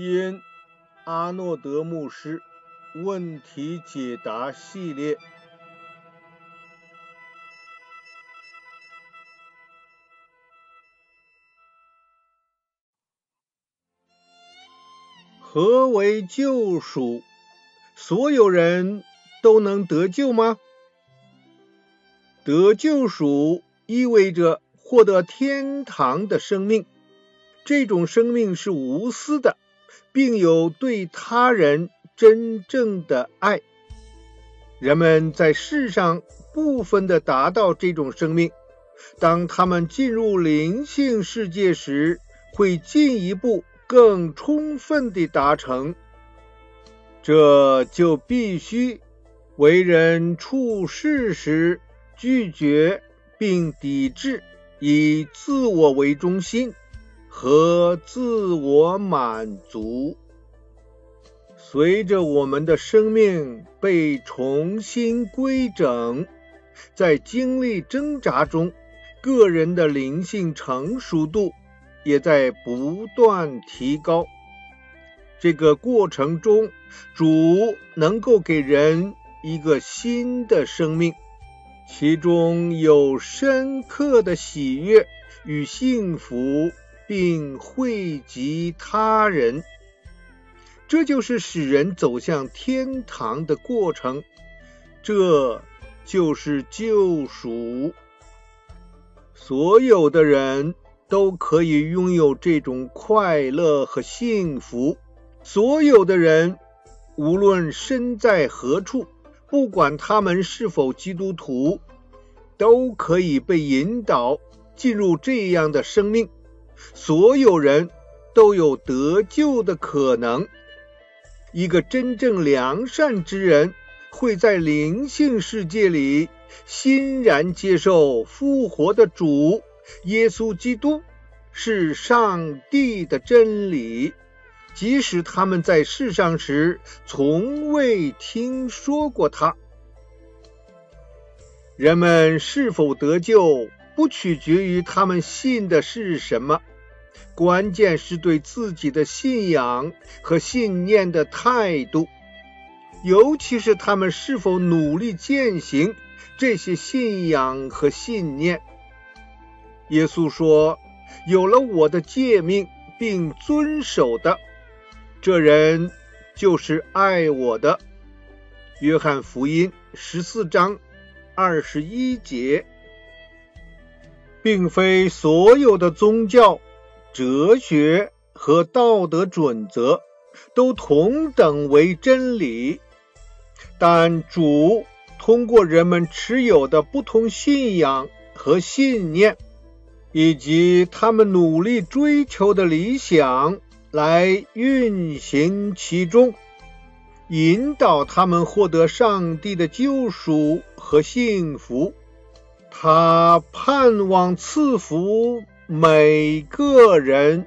因阿诺德牧师问题解答系列。何为救赎？所有人都能得救吗？得救赎意味着获得天堂的生命，这种生命是无私的。并有对他人真正的爱。人们在世上部分的达到这种生命，当他们进入灵性世界时，会进一步更充分地达成。这就必须为人处事时拒绝并抵制以自我为中心。和自我满足。随着我们的生命被重新规整，在经历挣扎中，个人的灵性成熟度也在不断提高。这个过程中，主能够给人一个新的生命，其中有深刻的喜悦与幸福。并惠及他人，这就是使人走向天堂的过程。这就是救赎。所有的人都可以拥有这种快乐和幸福。所有的人，无论身在何处，不管他们是否基督徒，都可以被引导进入这样的生命。所有人都有得救的可能。一个真正良善之人会在灵性世界里欣然接受复活的主耶稣基督是上帝的真理，即使他们在世上时从未听说过他。人们是否得救？不取决于他们信的是什么，关键是对自己的信仰和信念的态度，尤其是他们是否努力践行这些信仰和信念。耶稣说：“有了我的诫命并遵守的，这人就是爱我的。”约翰福音十四章二十一节。并非所有的宗教、哲学和道德准则都同等为真理，但主通过人们持有的不同信仰和信念，以及他们努力追求的理想来运行其中，引导他们获得上帝的救赎和幸福。他盼望赐福每个人。